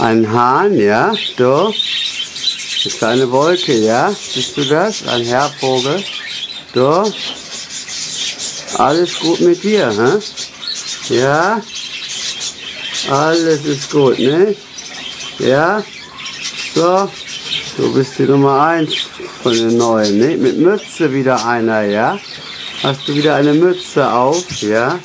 Ein Hahn, ja, du. Ist eine Wolke, ja? Siehst du das? Ein Hervogel. Du. Alles gut mit dir, hä? Ja? Alles ist gut, ne? Ja? So. Du bist die Nummer 1 von den Neuen, ne? Mit Mütze wieder einer, ja? Hast du wieder eine Mütze auf, ja?